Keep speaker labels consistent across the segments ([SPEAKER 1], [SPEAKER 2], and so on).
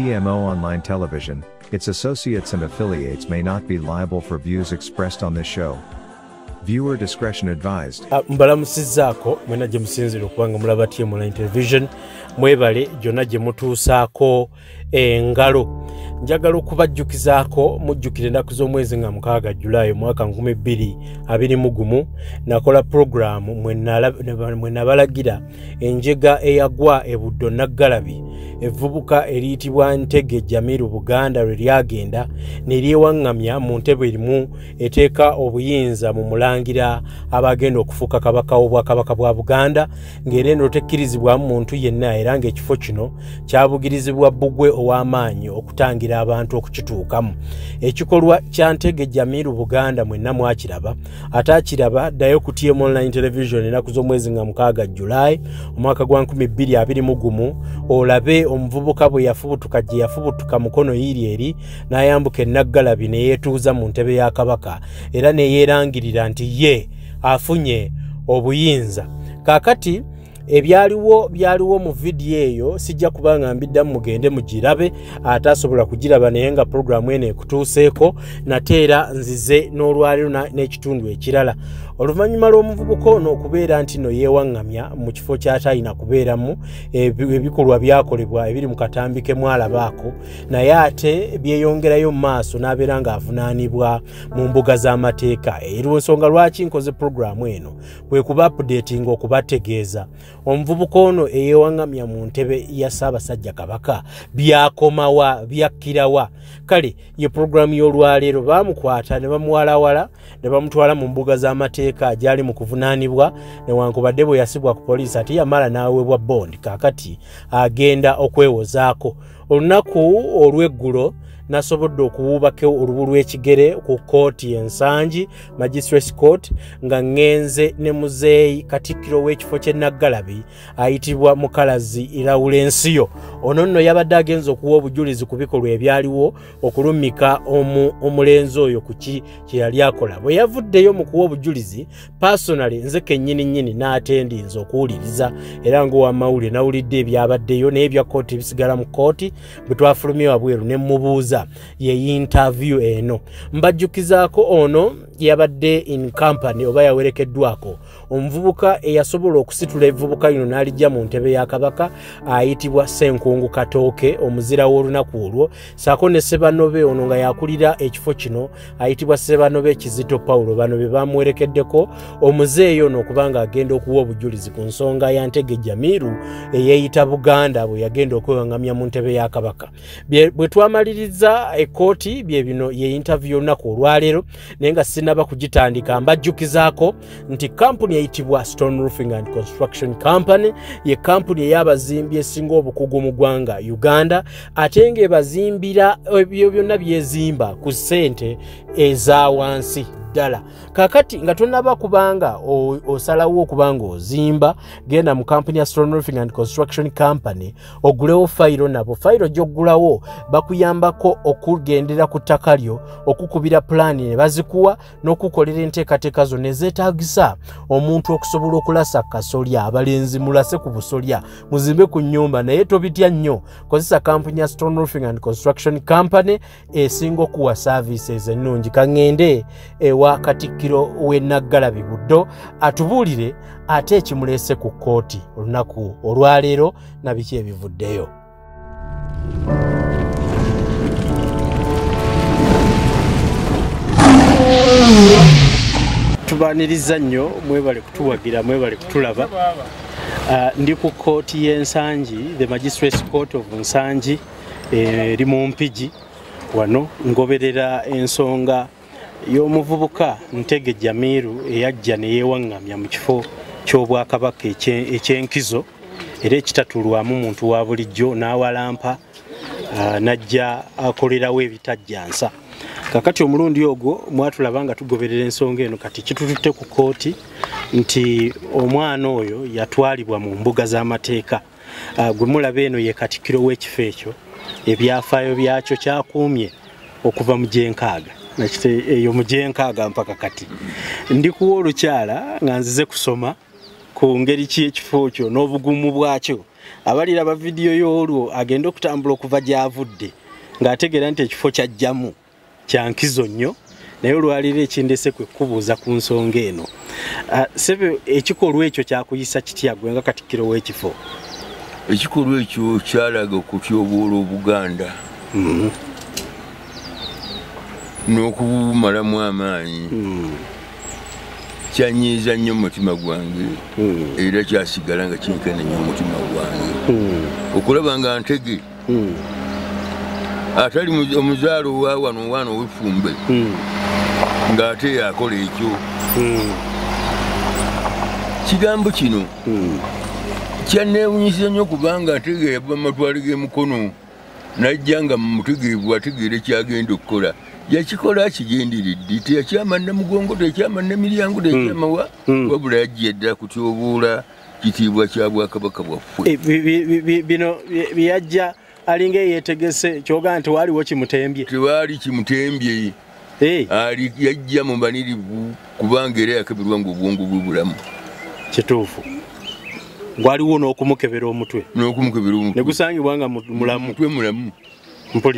[SPEAKER 1] TMO Online Television, its associates and affiliates may not be liable for views expressed on this show. Viewer discretion advised.
[SPEAKER 2] Ah, mwena television njagala okubajjukizaako mujjukira ennaku z'omwezi nga mukaaga julaayi omwaka 221 nakola puroguramu mwe nabalagira enjega eyagwa e buddo naggalabi. Evvubuka eriyitibwa ntege jamiru buganda lwe lyagenda ne lyewaŋŋamya mu ntebe erimu eteeka obuyinza mu mulangira abagenda okufuuka kabaka w'obwakabaka bwa buganda ng'era eno tekkirizibwamu muntu yenna era ng'ekifo kino kyabugirizibwa bbugwe ow'amaanyi okutangira abantu okukituukamu. Ekikolwa kya ntege jamiru buganda mwenna mwakiraba ate akiraba ddayo ku tm online television ennaku z'omwezi nga mukaaga julayi omwaka gwa 221 olabe omuvubuka bwe yafubutuka gye yafubutuka mukono yiri eri n'ayambuka enaggalabi ne yeetuuza mu ntebe ya kabaka. Era ne yeerangirira nti ye afunye obuyinza. Kaakati ebyaliwo byaliwo mu vidiyo eyo sijja kuba nga mbiddamu mugende mugirabe ate asobola kugiraba naye nga puroguramu eno ekutuuseeko nate era nzize n'olwaliro n'ekitundu ekirala. Oluvannyuma lw'omuvubuka ono okubeera nti no yeewaŋŋamya mu kifo kyatalina kubeeramu ebikolwa byakolebwa ebiri mu katambi ke mwalabaako naye ate byeyongerayo mu maaso n'abeera ng'avunaanibwa mu mbuga z'amateeka. Eriwo ensonga lwaki nkoze puroguramu eno? Bwe kuba apudeetinga okubategeeza omuvubuka ono eyewaŋŋamya mu ntebe ya ssaabasajja kabaka byakomawa byakkirawa. Kale ye puroguramu y'olwaleero baamukwata ne bamuwalawala ne bamutwala mu mbuga z'amateeka gyali mu kuvunaanibwa newankubadde bwe yasibwa ku poliisi ate yamala n'aweebwa bondi kaakati agenda okwewozaako. Olunaku olw'eggulo nasobodde okuwuubako olubu lw'ekigere ku kooti ensangi magistrates court nga ŋŋenze ne muzeeyi katikkiro w'ekifo ky'enaggalabi ayitibwa mukalazi irawulensiyo ono nno yabadde agenza okuwa obujulizi ku bikolwa ebyaliwo okulumika omulenzi oyo ku ki kyeyali akola. Bwe yavuddeyo mu kuwa obujulizi pasonale nze kennyini nnyini n'atendinza okuwuliriza era ngaowamawulire nawulidde ebyabaddeyo naye ebya kooti bisigala mu kooti bwe twafulumye wabweru ne mubuuza ye yinterview eno. Mbajjukizaako ono yabadde in company oba yawerekeddwako. Omuvubuka eyasobola okusitula evubuka lino n'alijja mu ntebe ya kabaka ayitibwa senkungu katooke omuzira w'olunaku olwo. Saako ne sebanobe ono nga yakulira ekifo kino ayitibwa sebanobe kizito pawulo bano be bamuwerekeddeko omuzeeyo ono okuba nga agenda okuwa obujulizi ku nsonga ya ntege jamiru eyeeyita buganda bwe yagenda okwewaŋŋamya mu ntebe ya kabaka. Bwe twamaliriza ekooti bye bino ye interview olunaku olwaleero naye nga sinaba kugitandika mbajjukizaako nti kampuni eyitibwa stone roofing and construction company ye kampuni ey'abazimbi esinga obukugu mu ggwanga uganda ate ng'ebazimbira ebyo byonna byezimba ku ssente eza wansi ddala. Kakati nga tonaba kubanga osalawo okubanga ozimba genda mu kampuni ya stone roofing and construction company ogulewo fayiro nabo. Fayiro gy'oggulawo bakuyambako okugendera ku ttaka lyo okukubira pulaani ne bazikuwa n'okukolera enteekateeka zonna ezeetagisa omuntu okusobola okulasa kasolya abalenzi mulase ku busolya muzimbe ku nnyumba naye tobitya nnyo. Kozesa kampuni ya stone roofing and construction company esinga okuwa services ennungi. Kaŋŋende ewa katikkiro w'enaggalabi buddo atubuulire ate ekimuleese ku kkooti olunaku olwaleero nabiki ebivuddeyo. Tubaniriza nnyo mwebale kutuwagira mwebale kutulaba. Uh, ndi ku kooti y'ensangi the magistrates court of nsangi eri eh, mu mpigi. Wano ngoberera ensonga y'omuvubuka ntege jamiru eyajja neyewaŋŋamya mu kifo ky'obwakabaka ekyenkizo era ekitatulwamu muntu wa bulijjo n'awalampa najja akolerawo ebitajjansa. Kakati omulundi ogwo mwatulaba nga tugoberera ensonga eno kati kitututte ku kooti nti omwana oyo yatwalibwa mu mbuga z'amateeka. Gwe mulaba eno ye katikkiro w'ekifo ekyo ebyafaayo byakyo kyakuumye okuva mu gyenkaaga eyo mugyenkaaga mpaka kati ndikuwa olukyala nga nzize kusoma ku ngeri ki ekifo kyo n'obugumu bwakyo. Abaliraba vidiyo y'olwo agenda okutambula okuva gy'avudde ng'ategeera nti ekifo kyajjamu kyankizo nnyo naye olwaliro ekindese kwe kubuuza ku nsonga eno. Ah, sebe ekikolwa ekyo kyakuyisa kitya gwe nga katikkiro w'ekifo?
[SPEAKER 3] Ekikolwa ekyo kyalaga okutyoboola obuganda n'okubumalamu amaanyi. Kyanyiiza nnyo omutima gwange. Era kyasigala nga kinkenenya omutima gwange. Okulaba nga ntege. Atali mu- omuzaalo owa wano waana ow'effumbe ng'ate yakola ekyo. Kigambo kino kyanneewunyisa nnyo kubanga ntege yava mu matwale g'emukono najja nga mu mutegeevu ategeera kyagenda okukola. Yakikola akigenderedde teyakyamanna mugongo tekyamanna miryango tekyamawa wabula yajja ddala kutyobuula kitiibwa kya bwakabaka bwaffe.
[SPEAKER 2] Eh, bi- bi- bi- bi- bino bi- byajja alinga eyeetegese kyogaa nti waaliwo kimutembye.
[SPEAKER 3] Tewaali kimutembye.
[SPEAKER 2] Eh,
[SPEAKER 3] ali yajja mu banirivu kubanga era yakebirwa nga obwongo bwe bulamu.
[SPEAKER 2] Kituufu gwaliwo n'okumukebera omutwe.
[SPEAKER 3] N'okumukebera omutwe.
[SPEAKER 2] Gusangibwa nga mu- mulamu.
[SPEAKER 3] Omutwe mulamu.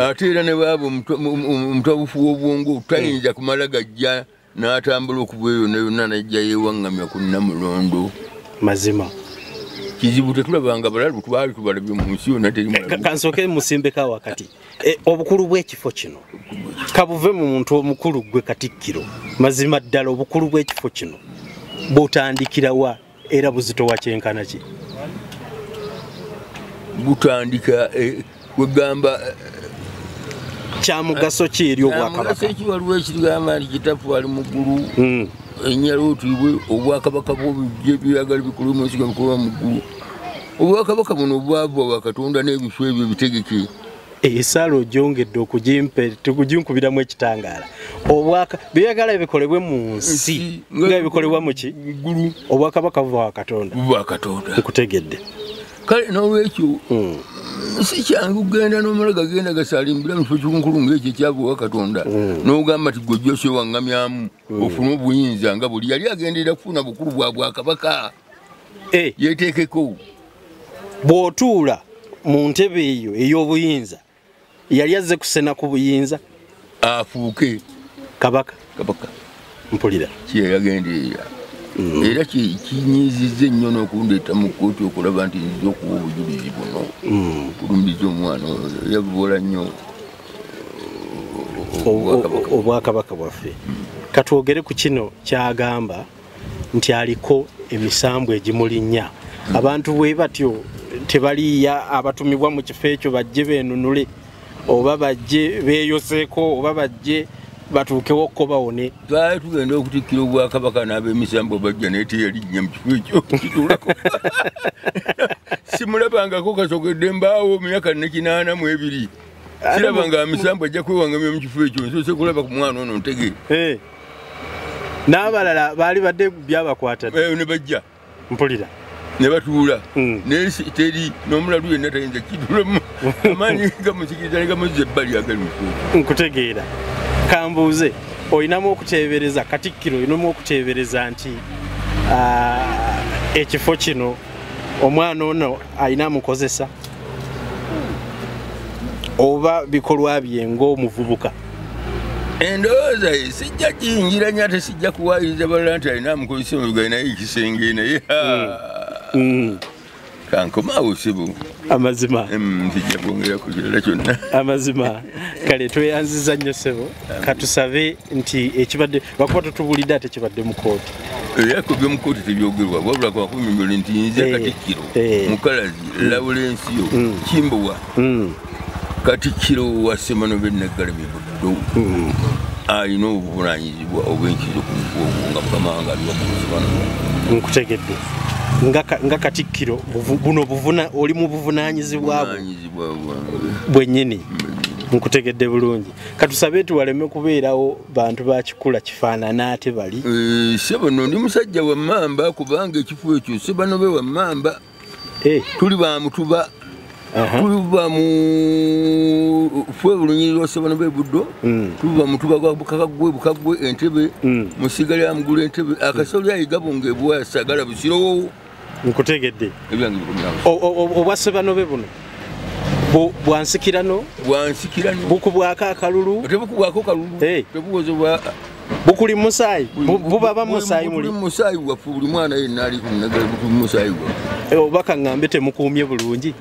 [SPEAKER 3] Ate era ne baaba mu- omutabufu w'obwongo tayinza kumala gajja n'atambula okuva eyo ne yonna najja yeewaŋŋamya ku namulondo
[SPEAKER 2] mazima.
[SPEAKER 3] Kizibu tetulabanga balalu twali tubalabye mu nsi yonna
[SPEAKER 2] kansooke musimbeka wakati. Eh, obukulu bw'ekifo kino kabuve mu muntu omukulu gwe katikkiro. Mazima ddala obukulu bw'ekifo kino butandikirawa era buzito wa kyenkana ki?
[SPEAKER 3] Gutandika eh, wegamba
[SPEAKER 2] kya mugaso ki eri obwakabaka?
[SPEAKER 3] eki waliwo ekirigamba nti kitafu ali muggulu
[SPEAKER 2] Mm,
[SPEAKER 3] ennyala otibwe obwakabaka bwobijje byagala bikolwe mu nsi nga bikolwa mu ggulu. Obwakabaka buno bwava wakatonda n'ebifo ebyo bitegeke
[SPEAKER 2] esaala ogyongedde okugimpe tukuginkubiramu ekitangaala. Obwaka byagala bikolebwe mu nsi nga bikolebwa muki
[SPEAKER 3] muggulu
[SPEAKER 2] obwakabaka buva wa katonda.
[SPEAKER 3] Buva katonda.
[SPEAKER 2] Nkutegedde
[SPEAKER 3] kale n'olwekyo
[SPEAKER 2] Mm,
[SPEAKER 3] si kyangu kugenda n'omala gagenda gasalimbira mu kifo kikunkulu ngaekyo ekyabuwa katonda n'ogamba ti gwe jose waŋŋamyamu ofune obuyinza nga buli yali agenderera kufuna bukulu bwa bwakabaka.
[SPEAKER 2] Eh,
[SPEAKER 3] yeteekeko
[SPEAKER 2] bw'otuula mu ntebe eyo ey'obuyinza yali azze kusena ku buyinza?
[SPEAKER 3] Afuuke.
[SPEAKER 2] Kabaka.
[SPEAKER 3] Kabaka.
[SPEAKER 2] Mpulira.
[SPEAKER 3] Kyeyagenderera era ki- kinyiizizza ennyo n'okundeeta mu kkooti okulaba nti nziza okuwa obujulizi buno. Kulumbiza omwana oyo yabubola nnyo. Obwakabaka
[SPEAKER 2] bwaffe. Katwogere ku kino kyagamba nti aliko emisambu egimulinnya. Abantu bwe batyo tebaliya abatumibwa mu kifo ekyo bajje beenunule oba bajje beeyoseeko oba bajje batuukewo okko bawone
[SPEAKER 3] twali tugenda okutikkira obwakabaka n'ab'emisambo bajja naye teyalinnya mu kifo ekyo kituulako simulabangako kasogedde mbaawo myaka nekinaana mu ebiri. Sirabanga amisambo ajja kwewangamya mu kifo ekyo nsoose kulaba ku mwana ono ntege.
[SPEAKER 2] Eh. n'abalala baali badde byabakwata.
[SPEAKER 3] Eh, ne bajja.
[SPEAKER 2] Mpulira
[SPEAKER 3] ne batuula naye teri n'omulalu yenna tayinza kituulamu amaanyi gamusikiriza ne gamuzza ebbali agali mu kifo ekyo
[SPEAKER 2] nkutegeera. Kambuuze olinamu okuteebereza katikkiro olinamu okuteebereza nti ekifo kino omwana ono alina amukozesa oba bikolwa bye ng'omuvubuka
[SPEAKER 3] endowooza ye sijja kiyingira nyo ate sijja kuwaayiriza balala nti alina amukozesa omugai naye ekisenge naye.
[SPEAKER 2] Mm,
[SPEAKER 3] kankomaawo sibu
[SPEAKER 2] amazima.
[SPEAKER 3] Em, sijja kwongera ku kirala kyonna.
[SPEAKER 2] Amazima. Kale tweyanziza nnyo sebo katusabe nti ekibadde lwakuba tutubulidde ate kibadde mu kooti
[SPEAKER 3] eyako byomukooti tebyogerwa wabula kwakunyumbole nti nze
[SPEAKER 2] Eh,
[SPEAKER 3] katikkiro
[SPEAKER 2] eh.
[SPEAKER 3] mukalazi lawulensiyo kimbowa
[SPEAKER 2] Mm,
[SPEAKER 3] katikkiro wa semanobe neggalemi buddo. Alina obuvunanyizibwa obwenkizo ku bwobwo nga mukama wange aliwa kusemanobe
[SPEAKER 2] nkutegedde nga ka- nga katikkiro buno buvuna oli mu buvunaanyizibwa bwennyini? Nkutegedde bulungi. Katusabe nti waleme kubeerawo bantu bakikula kifaanana ate bali?
[SPEAKER 3] Eh, sebo no ndi musajja wa mamba kubanga ekifo ekyo sebanobe wa mamba
[SPEAKER 2] Eh,
[SPEAKER 3] tuli bamutuba tuliva mu fwe olunyiriro sebanobe buddo
[SPEAKER 2] mm,
[SPEAKER 3] tuliva mutuba gwa bukagwe entebe
[SPEAKER 2] mm,
[SPEAKER 3] musigali amugula entebe akasoli ayiga bungebwa sagala busirowo
[SPEAKER 4] nkutegedde.
[SPEAKER 3] Ebyange bikomyawo
[SPEAKER 4] O- o- o- obwasse banobe buno? Bu- bwansikirano
[SPEAKER 3] bwansikirano
[SPEAKER 4] bukubwako akalulu?
[SPEAKER 3] Tebukubwako kalulu tebuwozebwa
[SPEAKER 4] bukuli musaayi? Bu- bubaba musaayi muli?
[SPEAKER 3] musaayi waffe buli mwana yenna ali kunagala buli musaayi waffe
[SPEAKER 4] Eh, oba kaŋŋambe temukuumye bulungi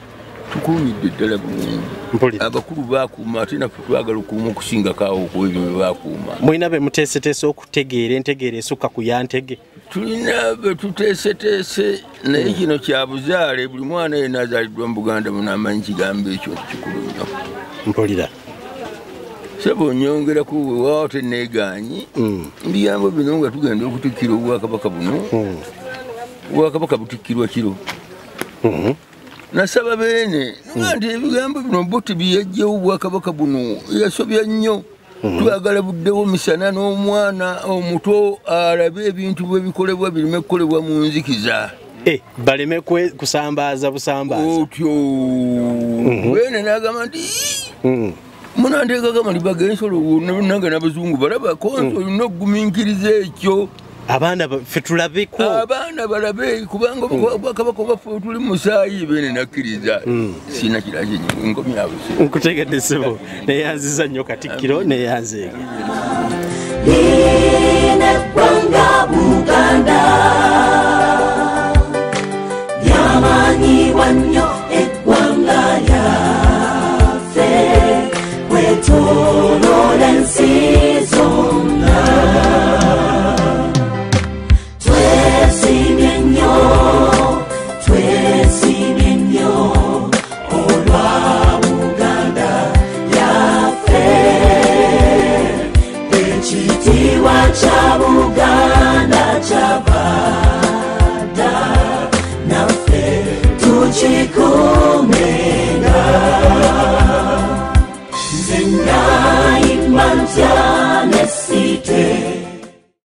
[SPEAKER 3] tukuumidde ddala bulungi abakulu bakuuma ate naffe twagala okuuma okusingakaawo ku ebyo bye bakuuma
[SPEAKER 4] mulina be muteeseteese okutegeera entegeera esukka ku yantege?
[SPEAKER 3] Tulina be tuteeseteese naye kino kya buzaale buli mwana yenna azaaliddwa mu buganda munamanyi kigambo ekyo kikulu nnyo.
[SPEAKER 4] Mpulira.
[SPEAKER 3] Saba onyongeraku wewaawo teneegaanyi ebigambo bino nga tugenda okutikkira obwakabaka buno. Obwakabaka butikkirwa kiro nasaba beene nga nti ebigambo bino bo tebiyajjawo obwakabaka buno yasobya nnyo. Twagala buddewo misana n'omwana omuto alabe ebintu bwe bikolebwa bireme kukolebwa mu nzikiza.
[SPEAKER 4] Eh, baleme kusambaaza busambaaza
[SPEAKER 3] otyo. Beene nagamba nti
[SPEAKER 4] Mm.
[SPEAKER 3] munanteekagama libagensolo nange n'abazungu balabako nti olina okugumiikiriza ekyo
[SPEAKER 4] abaana baffe tulabeko.
[SPEAKER 3] Abaana balabe kubanga obwakabaka obwaffe tuli musaayi beene nakkiriza. Sina kiraki nkomyabuse
[SPEAKER 4] nkutegedde sebo neyanziza nnyo katikkiro neyanzeege